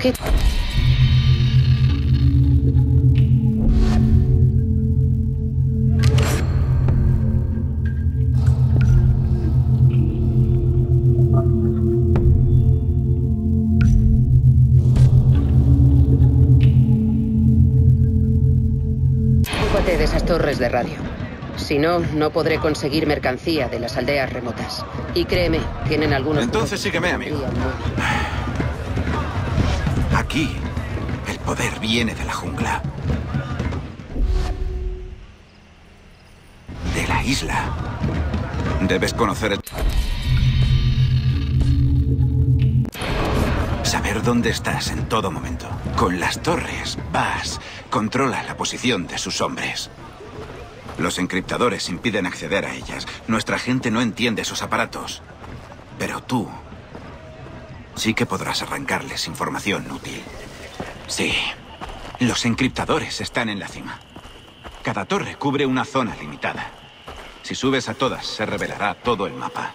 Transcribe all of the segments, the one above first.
¿Qué? Ocúpate de esas torres de radio. Si no, no podré conseguir mercancía de las aldeas remotas. Y créeme, tienen algunos... Entonces sígueme, amigo. Aquí, el poder viene de la jungla. De la isla. Debes conocer el... Saber dónde estás en todo momento. Con las torres, vas, controla la posición de sus hombres. Los encriptadores impiden acceder a ellas. Nuestra gente no entiende esos aparatos. Pero tú sí que podrás arrancarles información útil. Sí. Los encriptadores están en la cima. Cada torre cubre una zona limitada. Si subes a todas, se revelará todo el mapa.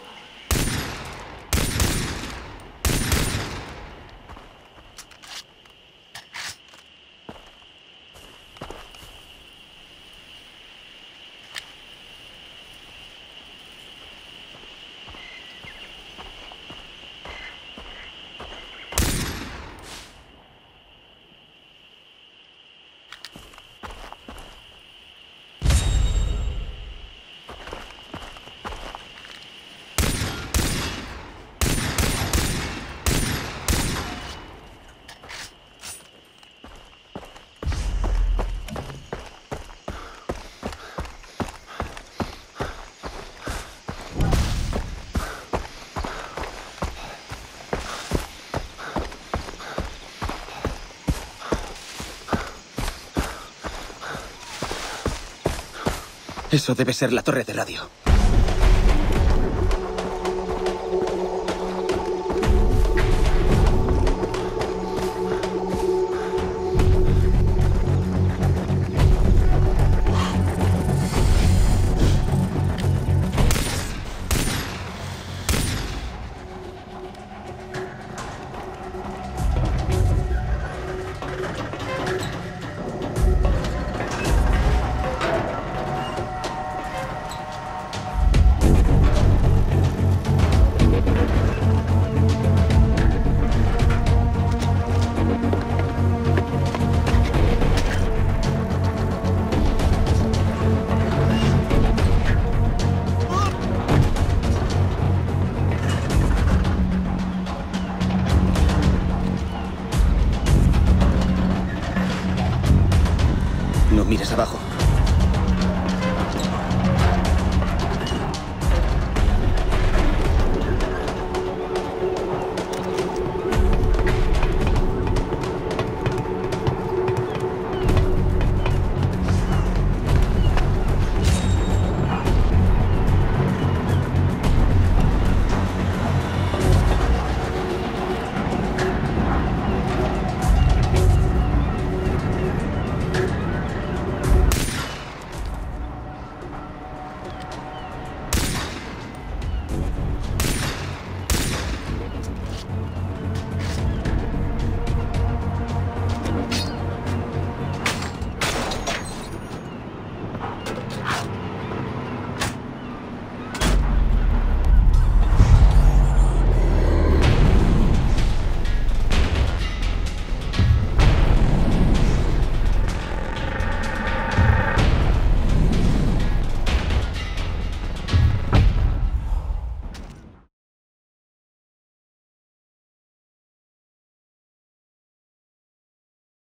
Eso debe ser la torre de radio. No mires abajo.